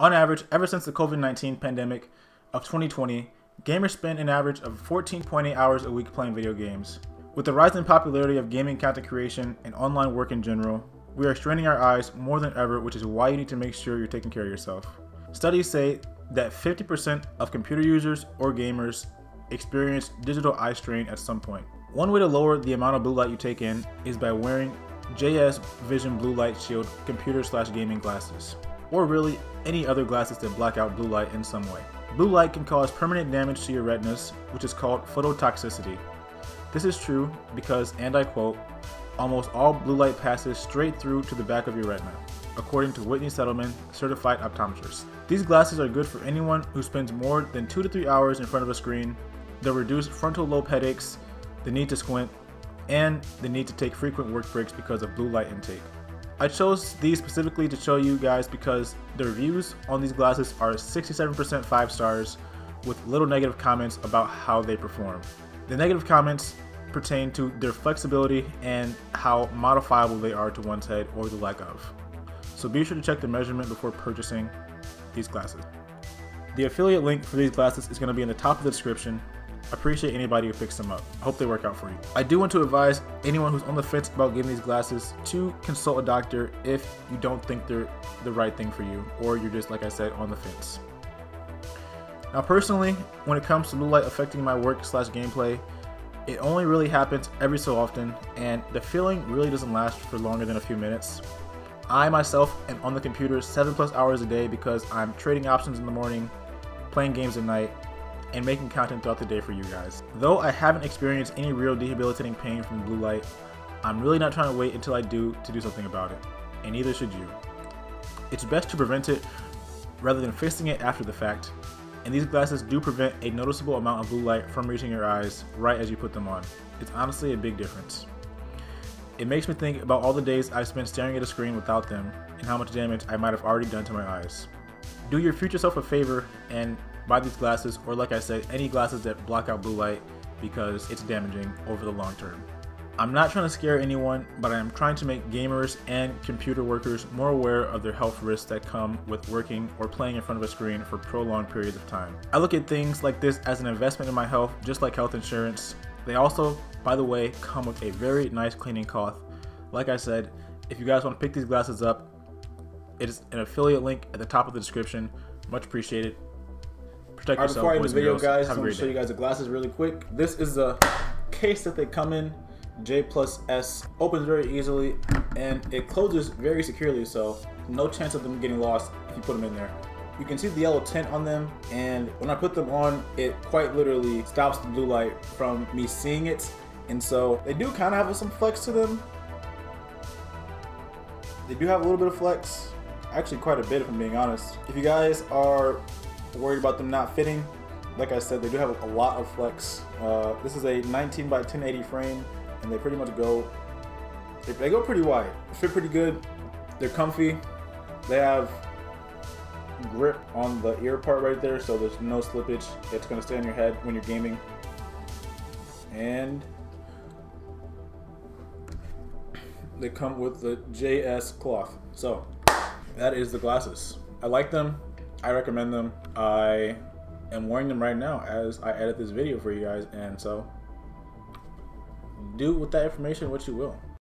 On average, ever since the COVID 19 pandemic of 2020, gamers spend an average of 14.8 hours a week playing video games. With the rising popularity of gaming content creation and online work in general, we are straining our eyes more than ever, which is why you need to make sure you're taking care of yourself. Studies say that 50% of computer users or gamers experience digital eye strain at some point. One way to lower the amount of blue light you take in is by wearing JS Vision Blue Light Shield computer slash gaming glasses, or really any other glasses that block out blue light in some way. Blue light can cause permanent damage to your retinas, which is called phototoxicity. This is true because, and I quote, almost all blue light passes straight through to the back of your retina, according to Whitney Settlement, certified optometrist. These glasses are good for anyone who spends more than 2 to 3 hours in front of a screen. They'll reduce frontal lobe headaches, the need to squint, and the need to take frequent work breaks because of blue light intake. I chose these specifically to show you guys because the reviews on these glasses are 67% 5 stars with little negative comments about how they perform. The negative comments pertain to their flexibility and how modifiable they are to one's head or the lack of. So be sure to check the measurement before purchasing these glasses. The affiliate link for these glasses is going to be in the top of the description appreciate anybody who picks them up. Hope they work out for you. I do want to advise anyone who's on the fence about getting these glasses to consult a doctor if you don't think they're the right thing for you or you're just, like I said, on the fence. Now, personally, when it comes to blue light affecting my work slash gameplay, it only really happens every so often, and the feeling really doesn't last for longer than a few minutes. I myself am on the computer 7 plus hours a day because I'm trading options in the morning, playing games at night, and making content throughout the day for you guys. Though I haven't experienced any real debilitating pain from blue light, I'm really not trying to wait until I do to do something about it, and neither should you. It's best to prevent it rather than fixing it after the fact, and these glasses do prevent a noticeable amount of blue light from reaching your eyes right as you put them on. It's honestly a big difference. It makes me think about all the days I've spent staring at a screen without them and how much damage I might have already done to my eyes. Do your future self a favor and buy these glasses, or like I said, any glasses that block out blue light because it's damaging over the long term. I'm not trying to scare anyone, but I am trying to make gamers and computer workers more aware of their health risks that come with working or playing in front of a screen for prolonged periods of time. I look at things like this as an investment in my health, just like health insurance. They also, by the way, come with a very nice cleaning cloth. Like I said, if you guys want to pick these glasses up, it is an affiliate link at the top of the description. Much appreciated. Protect All right, yourself, before I end and video, girls. guys, I'm going to show day. you guys the glasses really quick. This is the case that they come in, J plus S. Opens very easily, and it closes very securely, so no chance of them getting lost if you put them in there. You can see the yellow tint on them, and when I put them on, it quite literally stops the blue light from me seeing it. And so they do kind of have some flex to them. They do have a little bit of flex, actually quite a bit if I'm being honest. If you guys are worried about them not fitting, like I said, they do have a lot of flex. Uh, this is a 19 by 1080 frame, and they pretty much go, they, they go pretty wide. Fit pretty good. They're comfy. They have grip on the ear part right there, so there's no slippage. It's gonna stay on your head when you're gaming. And they come with the JS cloth. So that is the glasses. I like them. I recommend them. I am wearing them right now as I edit this video for you guys, and so do with that information what you will.